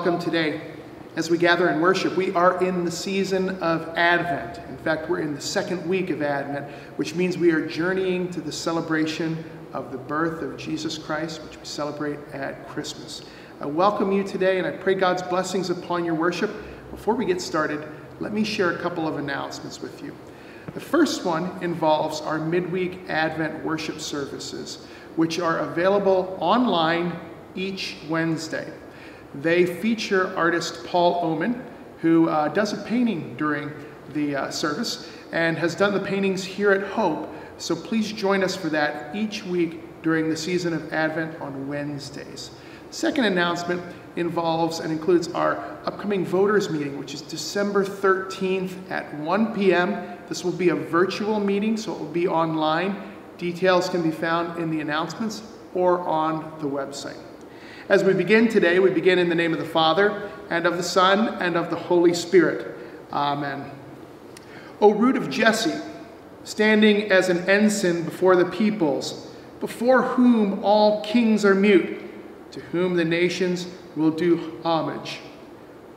Welcome today. As we gather and worship, we are in the season of Advent. In fact, we're in the second week of Advent, which means we are journeying to the celebration of the birth of Jesus Christ, which we celebrate at Christmas. I welcome you today, and I pray God's blessings upon your worship. Before we get started, let me share a couple of announcements with you. The first one involves our midweek Advent worship services, which are available online each Wednesday. They feature artist Paul Oman, who uh, does a painting during the uh, service and has done the paintings here at Hope. So please join us for that each week during the season of Advent on Wednesdays. Second announcement involves and includes our upcoming voters meeting, which is December 13th at 1 p.m. This will be a virtual meeting, so it will be online. Details can be found in the announcements or on the website. As we begin today, we begin in the name of the Father, and of the Son, and of the Holy Spirit. Amen. O root of Jesse, standing as an ensign before the peoples, before whom all kings are mute, to whom the nations will do homage.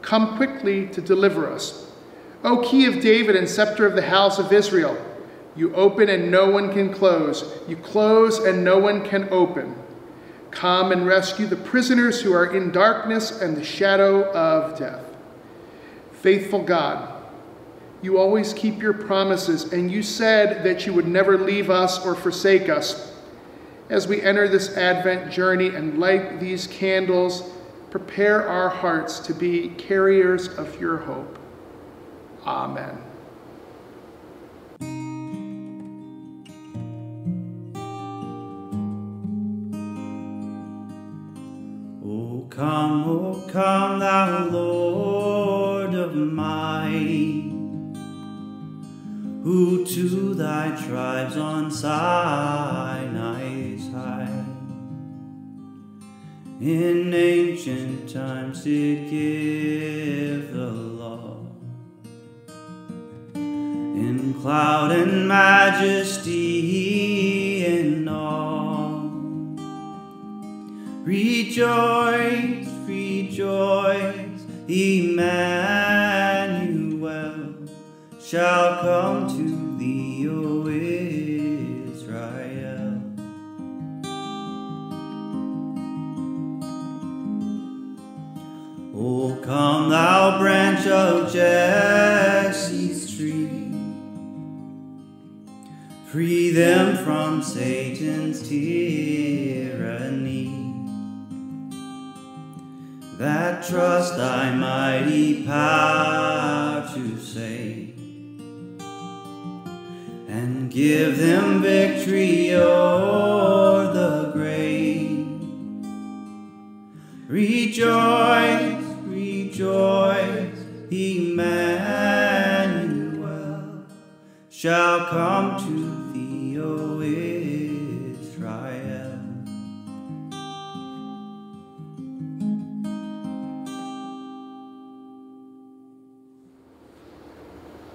Come quickly to deliver us. O key of David and scepter of the house of Israel, you open and no one can close. You close and no one can open. Come and rescue the prisoners who are in darkness and the shadow of death. Faithful God, you always keep your promises, and you said that you would never leave us or forsake us. As we enter this Advent journey and light these candles, prepare our hearts to be carriers of your hope. Amen. Come, O come, thou Lord of might, who to thy tribes on Sinai's high. In ancient times did give the law. In cloud and majesty and Rejoice, rejoice, Emmanuel shall come to thee, O Israel. O come, thou branch of Jesse's tree, free them from Satan's tyranny. That trust thy mighty power to save. And give them victory o'er the grave. Rejoice, rejoice, Emmanuel shall come to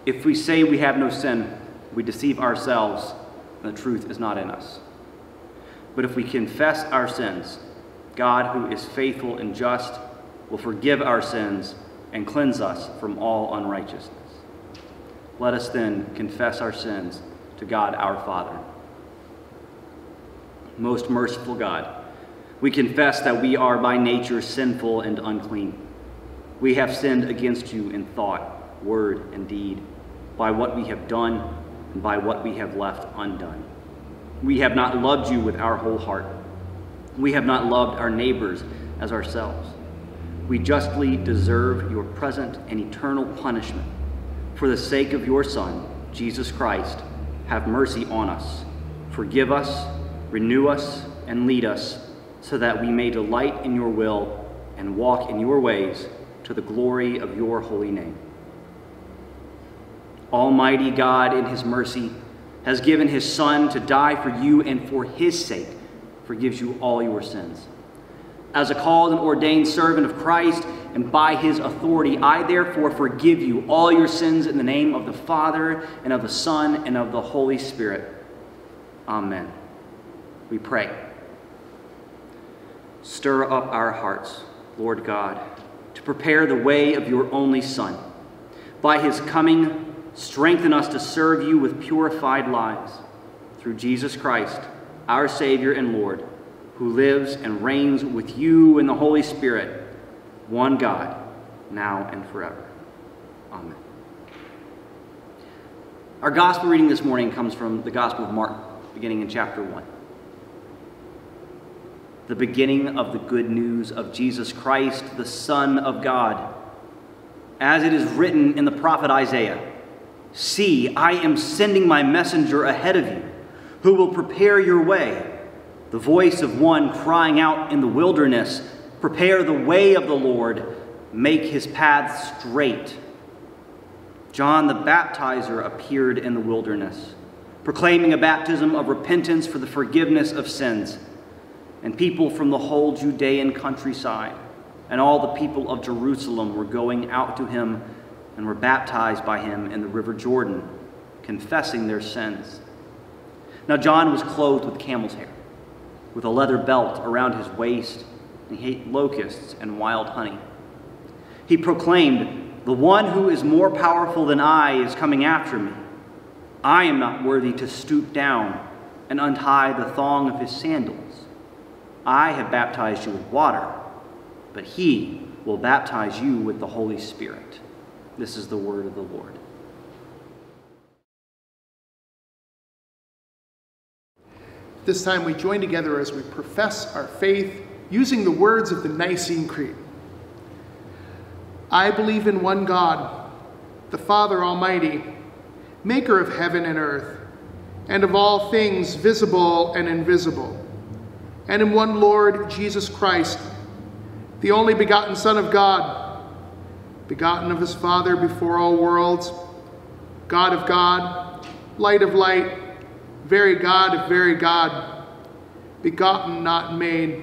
If we say we have no sin, we deceive ourselves, and the truth is not in us. But if we confess our sins, God, who is faithful and just, will forgive our sins and cleanse us from all unrighteousness. Let us then confess our sins to God our Father. Most merciful God, we confess that we are by nature sinful and unclean. We have sinned against you in thought, word, and deed, by what we have done and by what we have left undone. We have not loved you with our whole heart. We have not loved our neighbors as ourselves. We justly deserve your present and eternal punishment. For the sake of your Son, Jesus Christ, have mercy on us. Forgive us, renew us, and lead us, so that we may delight in your will and walk in your ways to the glory of your holy name. Almighty God, in his mercy, has given his Son to die for you, and for his sake forgives you all your sins. As a called and ordained servant of Christ, and by his authority, I therefore forgive you all your sins in the name of the Father, and of the Son, and of the Holy Spirit. Amen. We pray. Stir up our hearts, Lord God, to prepare the way of your only Son. By his coming, strengthen us to serve you with purified lives. Through Jesus Christ, our Savior and Lord, who lives and reigns with you in the Holy Spirit, one God, now and forever. Amen. Our gospel reading this morning comes from the Gospel of Mark, beginning in chapter 1. The beginning of the good news of Jesus Christ, the Son of God. As it is written in the prophet Isaiah See, I am sending my messenger ahead of you, who will prepare your way. The voice of one crying out in the wilderness, Prepare the way of the Lord, make his path straight. John the baptizer appeared in the wilderness, proclaiming a baptism of repentance for the forgiveness of sins. And people from the whole Judean countryside and all the people of Jerusalem were going out to him and were baptized by him in the river Jordan, confessing their sins. Now, John was clothed with camel's hair, with a leather belt around his waist, and he ate locusts and wild honey. He proclaimed, The one who is more powerful than I is coming after me. I am not worthy to stoop down and untie the thong of his sandals. I have baptized you with water, but he will baptize you with the Holy Spirit. This is the word of the Lord. This time we join together as we profess our faith using the words of the Nicene Creed. I believe in one God, the Father Almighty, maker of heaven and earth, and of all things visible and invisible, and in one Lord Jesus Christ, the only begotten Son of God, begotten of his Father before all worlds, God of God, light of light, very God of very God, begotten, not made,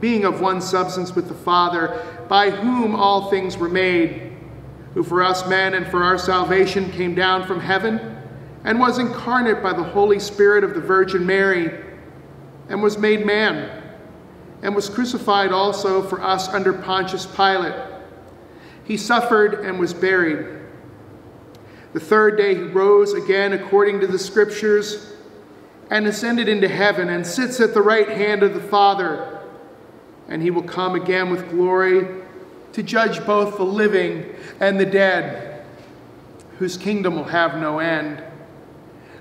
being of one substance with the Father, by whom all things were made, who for us men and for our salvation came down from heaven, and was incarnate by the Holy Spirit of the Virgin Mary, and was made man, and was crucified also for us under Pontius Pilate. He suffered and was buried. The third day he rose again according to the Scriptures, and ascended into heaven, and sits at the right hand of the Father and he will come again with glory to judge both the living and the dead, whose kingdom will have no end.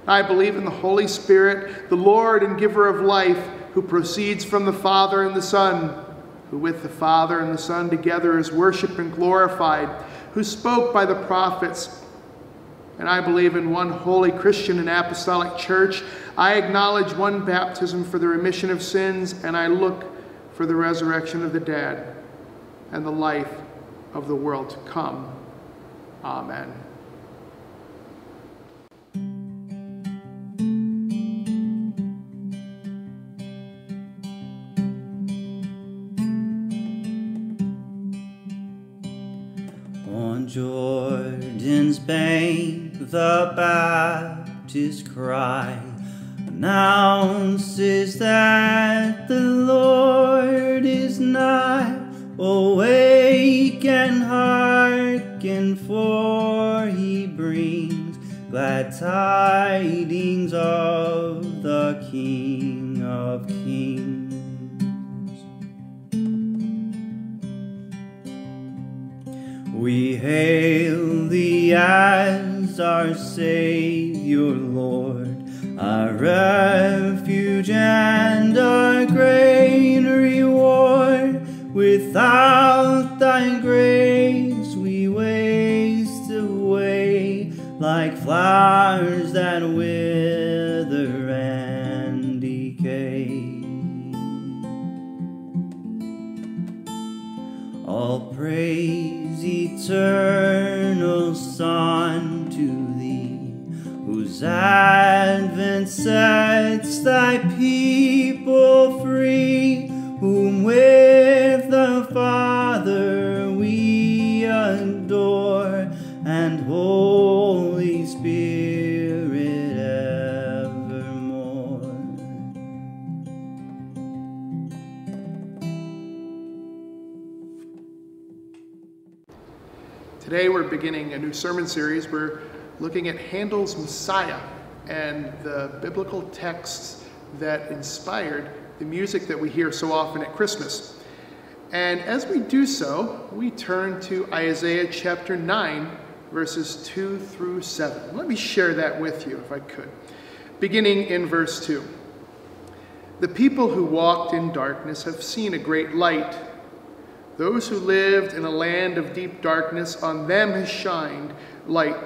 I believe in the Holy Spirit, the Lord and giver of life, who proceeds from the Father and the Son, who with the Father and the Son together is worshiped and glorified, who spoke by the prophets. And I believe in one holy Christian and apostolic church. I acknowledge one baptism for the remission of sins, and I look for the resurrection of the dead and the life of the world to come. Amen. The Baptist cry announces that the Lord is nigh. Awake and hearken, for he brings glad tidings of the King of Kings. We hail thee our Savior, Lord, our refuge and a new sermon series. We're looking at Handel's Messiah and the biblical texts that inspired the music that we hear so often at Christmas. And as we do so, we turn to Isaiah chapter 9, verses 2 through 7. Let me share that with you if I could. Beginning in verse 2. The people who walked in darkness have seen a great light. Those who lived in a land of deep darkness, on them has shined light.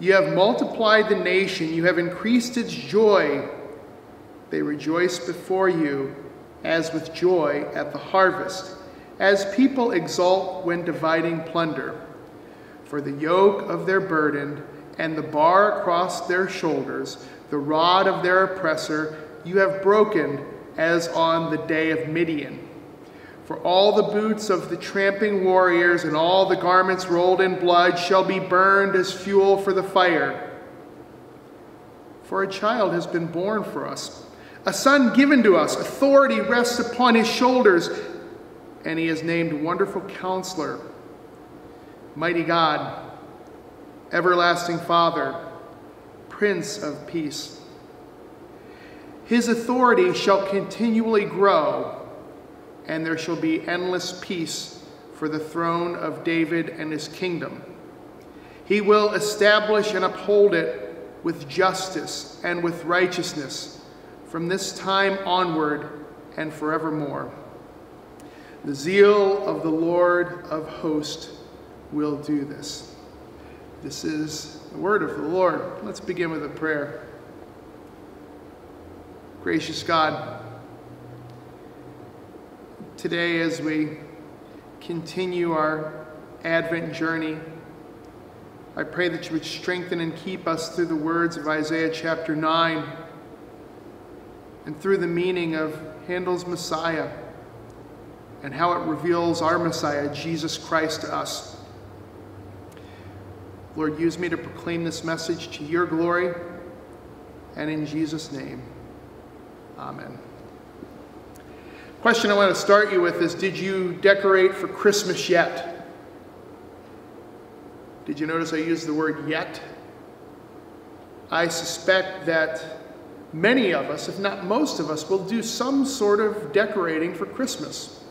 You have multiplied the nation, you have increased its joy. They rejoice before you as with joy at the harvest, as people exult when dividing plunder. For the yoke of their burden and the bar across their shoulders, the rod of their oppressor, you have broken as on the day of Midian. For all the boots of the tramping warriors and all the garments rolled in blood shall be burned as fuel for the fire. For a child has been born for us, a son given to us, authority rests upon his shoulders, and he is named Wonderful Counselor, Mighty God, Everlasting Father, Prince of Peace. His authority shall continually grow and there shall be endless peace for the throne of David and his kingdom. He will establish and uphold it with justice and with righteousness from this time onward and forevermore. The zeal of the Lord of hosts will do this. This is the word of the Lord. Let's begin with a prayer. Gracious God, today as we continue our Advent journey. I pray that you would strengthen and keep us through the words of Isaiah chapter 9 and through the meaning of Handel's Messiah and how it reveals our Messiah, Jesus Christ, to us. Lord, use me to proclaim this message to your glory and in Jesus' name. Amen. Question I want to start you with is Did you decorate for Christmas yet? Did you notice I used the word yet? I suspect that many of us, if not most of us, will do some sort of decorating for Christmas.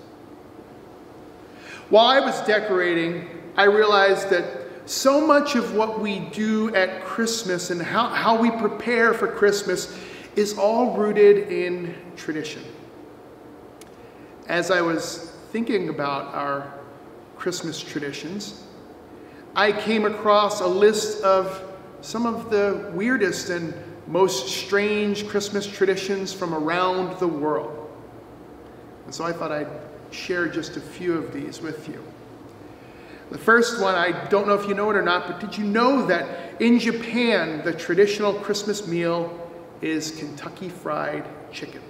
While I was decorating, I realized that so much of what we do at Christmas and how, how we prepare for Christmas is all rooted in tradition. As I was thinking about our Christmas traditions, I came across a list of some of the weirdest and most strange Christmas traditions from around the world. And so I thought I'd share just a few of these with you. The first one, I don't know if you know it or not, but did you know that in Japan, the traditional Christmas meal is Kentucky Fried Chicken?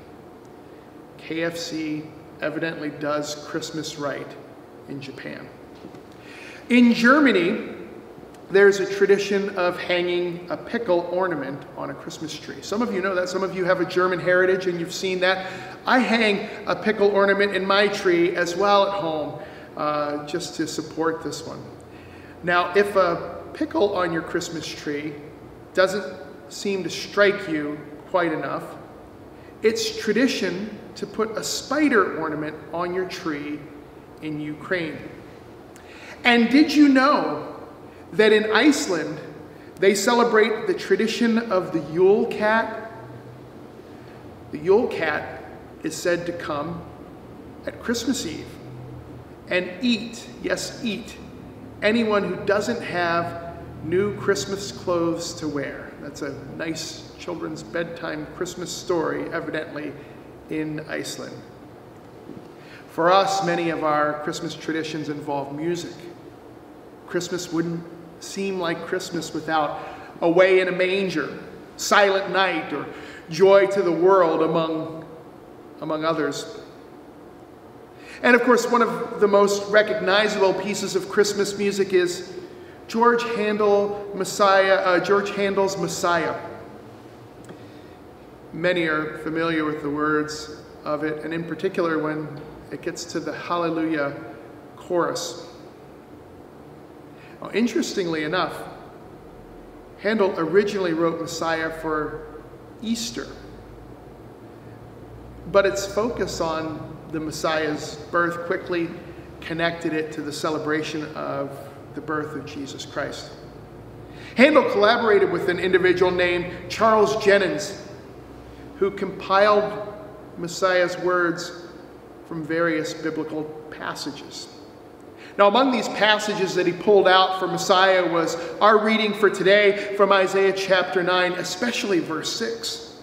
KFC evidently does Christmas right in Japan. In Germany, there's a tradition of hanging a pickle ornament on a Christmas tree. Some of you know that. Some of you have a German heritage and you've seen that. I hang a pickle ornament in my tree as well at home uh, just to support this one. Now, if a pickle on your Christmas tree doesn't seem to strike you quite enough, it's tradition to put a spider ornament on your tree in Ukraine. And did you know that in Iceland, they celebrate the tradition of the Yule cat. The Yule cat is said to come at Christmas Eve and eat, yes, eat, anyone who doesn't have new Christmas clothes to wear. That's a nice children's bedtime Christmas story, evidently, in Iceland. For us, many of our Christmas traditions involve music. Christmas wouldn't seem like Christmas without Away in a Manger, Silent Night, or Joy to the World, among, among others. And of course, one of the most recognizable pieces of Christmas music is George Handel Messiah, uh, George Handel's Messiah. Many are familiar with the words of it, and in particular when it gets to the Hallelujah chorus. Interestingly enough, Handel originally wrote Messiah for Easter, but its focus on the Messiah's birth quickly connected it to the celebration of the birth of Jesus Christ. Handel collaborated with an individual named Charles Jennens, who compiled Messiah's words from various biblical passages. Now, among these passages that he pulled out for Messiah was our reading for today from Isaiah chapter 9, especially verse 6.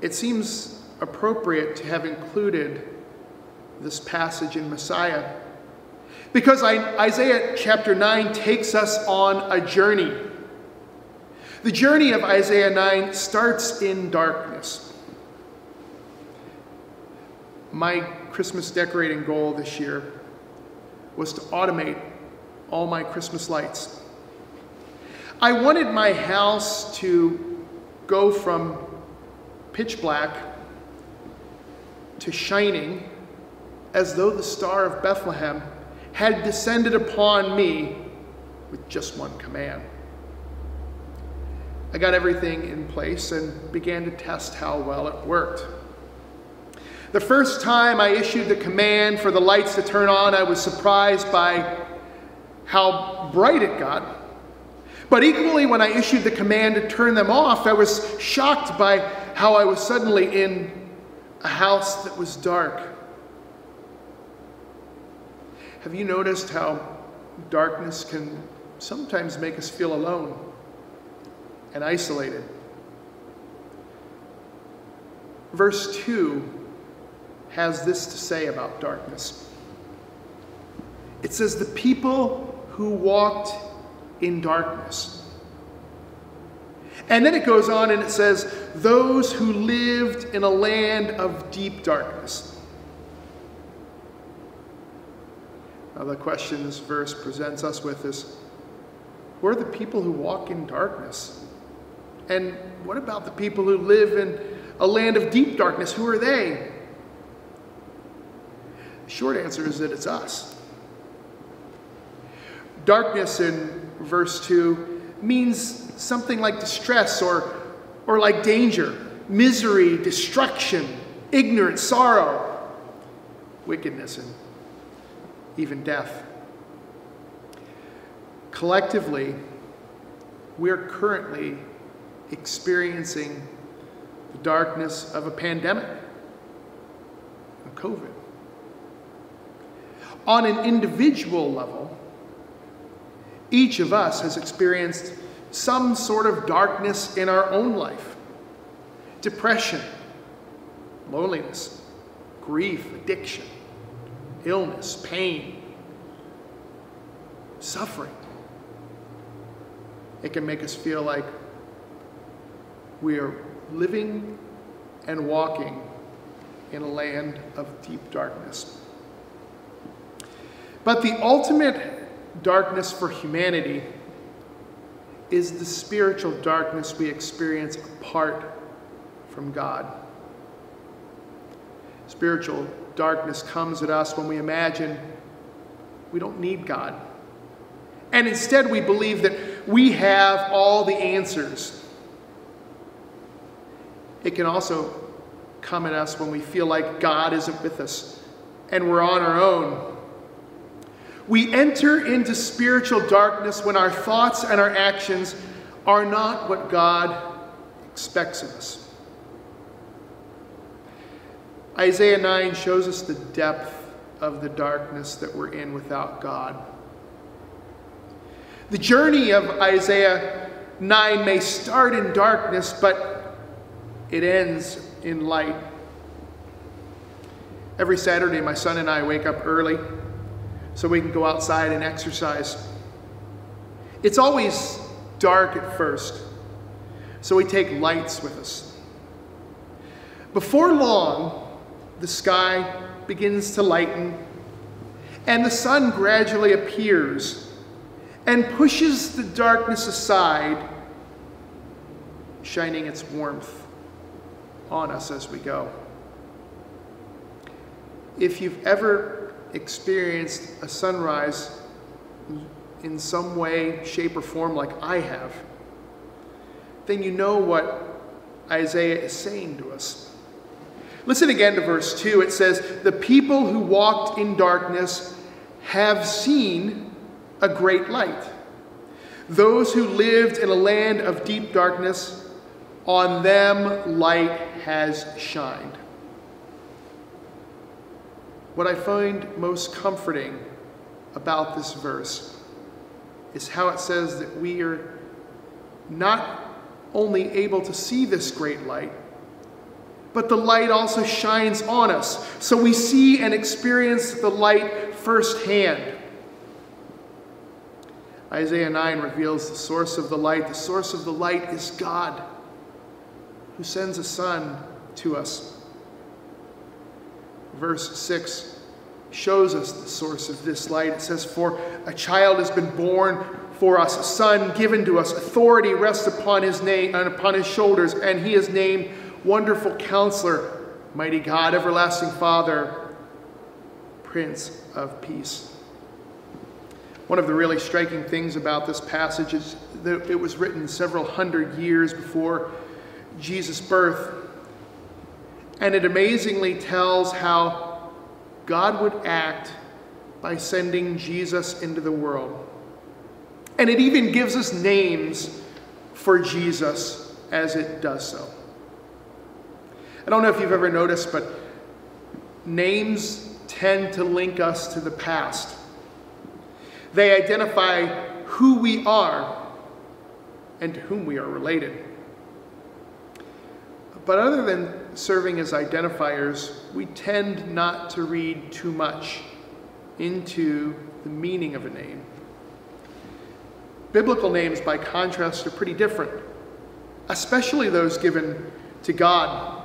It seems appropriate to have included this passage in Messiah because Isaiah chapter 9 takes us on a journey. The journey of Isaiah 9 starts in darkness. My Christmas decorating goal this year was to automate all my Christmas lights. I wanted my house to go from pitch black to shining as though the star of Bethlehem had descended upon me with just one command. I got everything in place and began to test how well it worked. The first time I issued the command for the lights to turn on, I was surprised by how bright it got. But equally, when I issued the command to turn them off, I was shocked by how I was suddenly in a house that was dark. Have you noticed how darkness can sometimes make us feel alone and isolated? Verse 2 has this to say about darkness. It says, The people who walked in darkness. And then it goes on and it says, Those who lived in a land of deep darkness. Now, the question this verse presents us with is Who are the people who walk in darkness? And what about the people who live in a land of deep darkness? Who are they? The short answer is that it's us. Darkness in verse 2 means something like distress or, or like danger, misery, destruction, ignorance, sorrow, wickedness, and even death. Collectively, we're currently experiencing the darkness of a pandemic, of COVID. On an individual level, each of us has experienced some sort of darkness in our own life depression, loneliness, grief, addiction, illness, pain, suffering. It can make us feel like we are living and walking in a land of deep darkness. But the ultimate darkness for humanity is the spiritual darkness we experience apart from God. Spiritual darkness comes at us when we imagine we don't need God. And instead, we believe that we have all the answers. It can also come at us when we feel like God isn't with us and we're on our own. We enter into spiritual darkness when our thoughts and our actions are not what God expects of us. Isaiah 9 shows us the depth of the darkness that we're in without God. The journey of Isaiah 9 may start in darkness, but it ends in light. Every Saturday, my son and I wake up early so we can go outside and exercise. It's always dark at first, so we take lights with us. Before long, the sky begins to lighten, and the sun gradually appears and pushes the darkness aside, shining its warmth on us as we go. If you've ever experienced a sunrise in some way, shape, or form like I have, then you know what Isaiah is saying to us. Listen again to verse 2. It says, The people who walked in darkness have seen a great light. Those who lived in a land of deep darkness, on them light has shined. What I find most comforting about this verse is how it says that we are not only able to see this great light, but the light also shines on us. So we see and experience the light firsthand. Isaiah 9 reveals the source of the light. The source of the light is God, who sends a Son to us. Verse 6 shows us the source of this light. It says, For a child has been born for us, a son given to us, authority rests upon his name and upon his shoulders, and he is named Wonderful Counselor, Mighty God, Everlasting Father, Prince of Peace. One of the really striking things about this passage is that it was written several hundred years before Jesus' birth. And it amazingly tells how God would act by sending Jesus into the world. And it even gives us names for Jesus as it does so. I don't know if you've ever noticed, but names tend to link us to the past. They identify who we are and to whom we are related. But other than serving as identifiers, we tend not to read too much into the meaning of a name. Biblical names, by contrast, are pretty different, especially those given to God.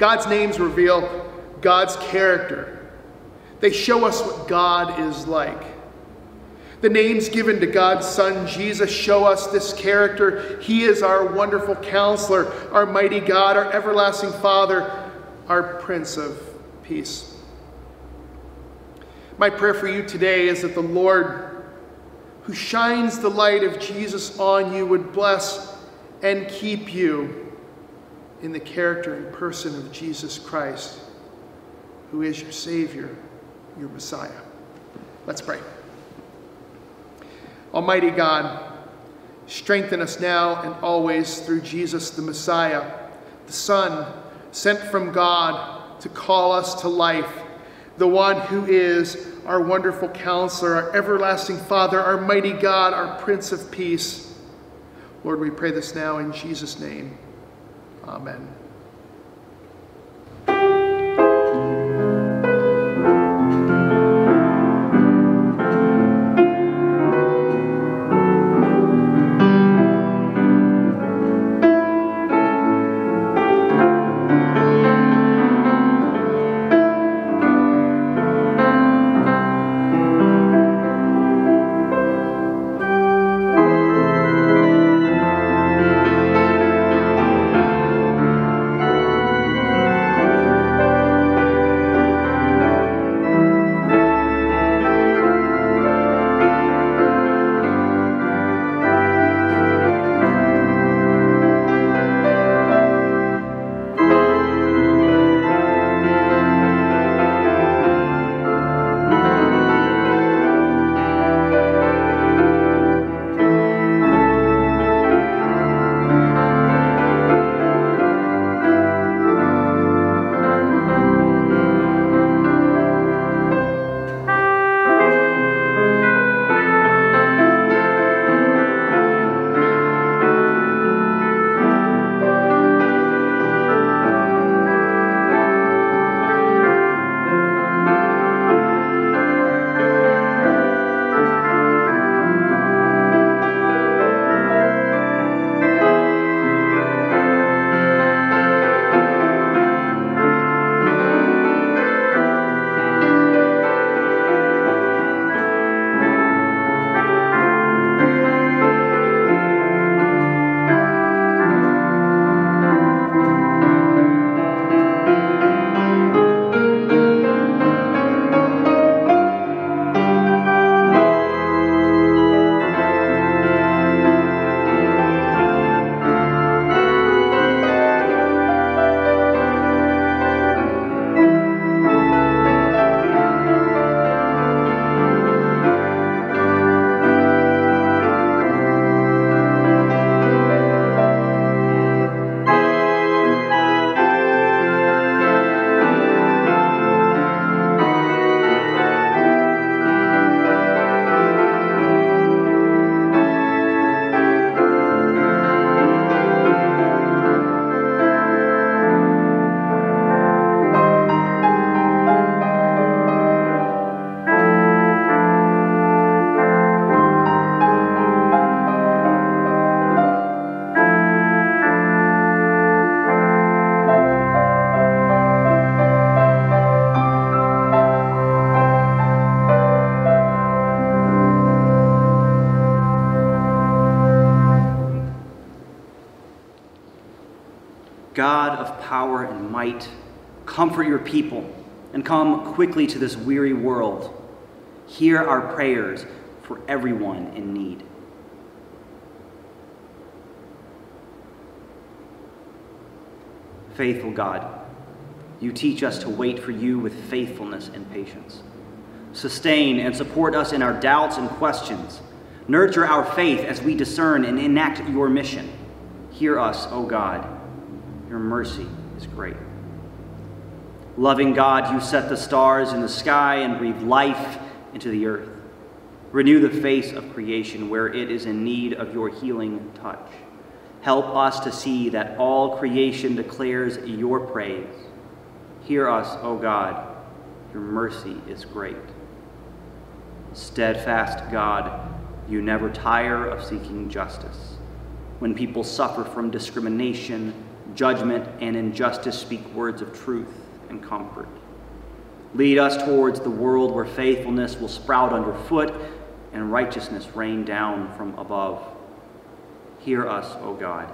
God's names reveal God's character. They show us what God is like. The names given to God's Son, Jesus, show us this character. He is our wonderful counselor, our mighty God, our everlasting Father, our Prince of Peace. My prayer for you today is that the Lord, who shines the light of Jesus on you, would bless and keep you in the character and person of Jesus Christ, who is your Savior, your Messiah. Let's pray. Almighty God, strengthen us now and always through Jesus the Messiah, the Son, sent from God to call us to life, the one who is our wonderful counselor, our everlasting Father, our mighty God, our Prince of Peace. Lord, we pray this now in Jesus' name. Amen. Comfort your people and come quickly to this weary world. Hear our prayers for everyone in need. Faithful God, you teach us to wait for you with faithfulness and patience. Sustain and support us in our doubts and questions. Nurture our faith as we discern and enact your mission. Hear us, O God. Your mercy is great. Loving God, you set the stars in the sky and breathe life into the earth. Renew the face of creation where it is in need of your healing touch. Help us to see that all creation declares your praise. Hear us, O God. Your mercy is great. Steadfast God, you never tire of seeking justice. When people suffer from discrimination, judgment, and injustice, speak words of truth and comfort. Lead us towards the world where faithfulness will sprout underfoot and righteousness rain down from above. Hear us, O God.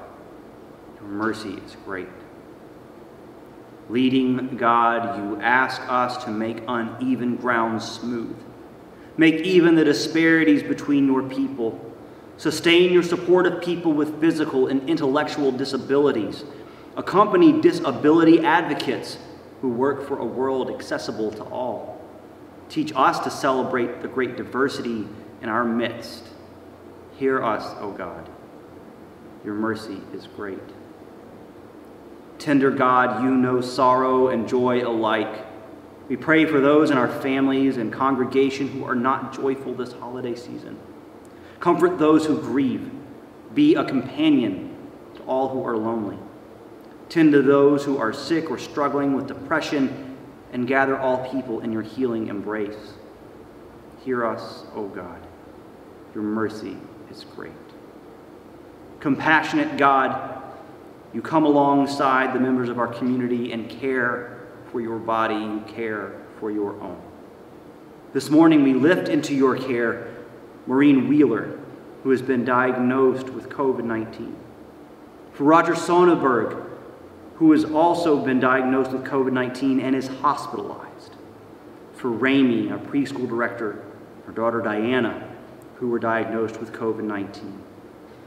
Your mercy is great. Leading God, you ask us to make uneven ground smooth. Make even the disparities between your people. Sustain your support of people with physical and intellectual disabilities. Accompany disability advocates who work for a world accessible to all. Teach us to celebrate the great diversity in our midst. Hear us, O God. Your mercy is great. Tender God, you know sorrow and joy alike. We pray for those in our families and congregation who are not joyful this holiday season. Comfort those who grieve. Be a companion to all who are lonely. Tend to those who are sick or struggling with depression, and gather all people in your healing embrace. Hear us, O God. Your mercy is great. Compassionate God, you come alongside the members of our community and care for your body, you care for your own. This morning we lift into your care Maureen Wheeler, who has been diagnosed with COVID 19. For Roger Sonnenberg, who has also been diagnosed with COVID 19 and is hospitalized. For Rami, our preschool director, her daughter Diana, who were diagnosed with COVID 19.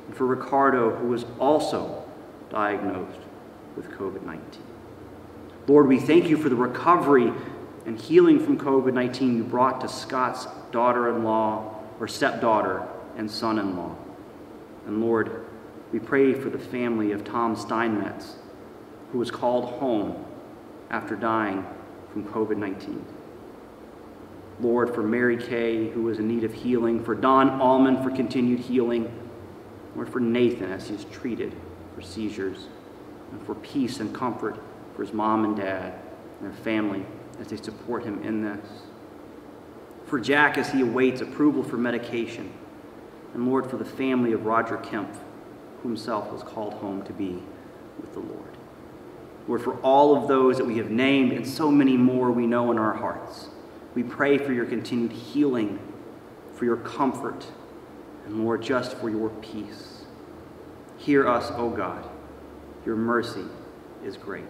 And for Ricardo, who was also diagnosed with COVID 19. Lord, we thank you for the recovery and healing from COVID 19 you brought to Scott's daughter in law or stepdaughter and son in law. And Lord, we pray for the family of Tom Steinmetz who was called home after dying from COVID 19. Lord, for Mary Kay, who was in need of healing, for Don Allman for continued healing, Lord, for Nathan as he's treated for seizures, and for peace and comfort for his mom and dad and their family as they support him in this. For Jack as he awaits approval for medication, and Lord, for the family of Roger Kemp, who himself was called home to be with the Lord. Lord, for all of those that we have named and so many more we know in our hearts, we pray for your continued healing, for your comfort, and Lord, just for your peace. Hear us, O God. Your mercy is great.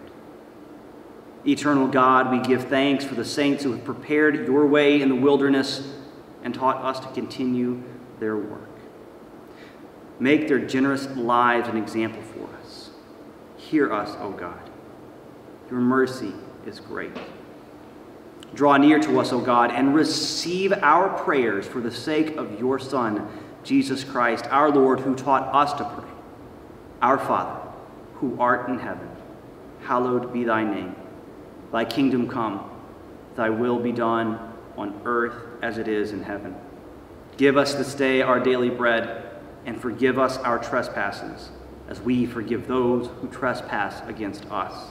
Eternal God, we give thanks for the saints who have prepared your way in the wilderness and taught us to continue their work. Make their generous lives an example for us. Hear us, O God. Your mercy is great. Draw near to us, O God, and receive our prayers for the sake of your Son, Jesus Christ, our Lord, who taught us to pray. Our Father, who art in heaven, hallowed be thy name. Thy kingdom come, thy will be done on earth as it is in heaven. Give us this day our daily bread, and forgive us our trespasses, as we forgive those who trespass against us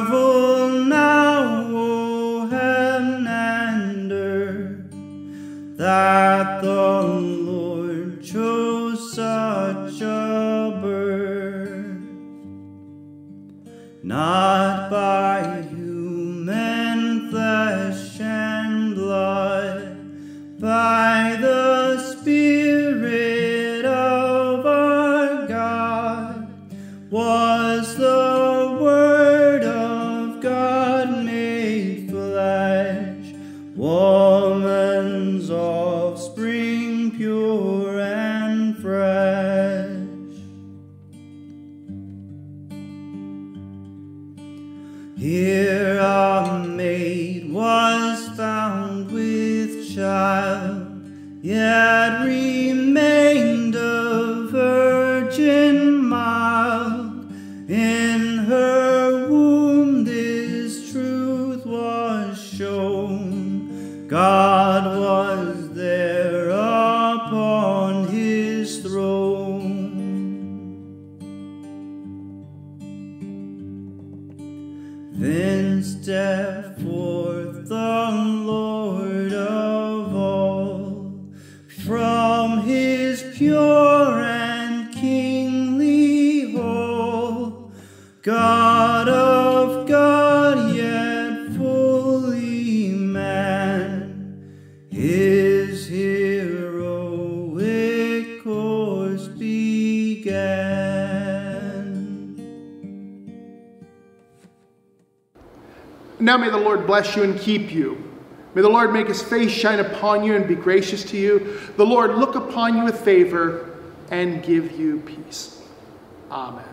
favor. Then step forth now may the Lord bless you and keep you. May the Lord make his face shine upon you and be gracious to you. The Lord look upon you with favor and give you peace. Amen.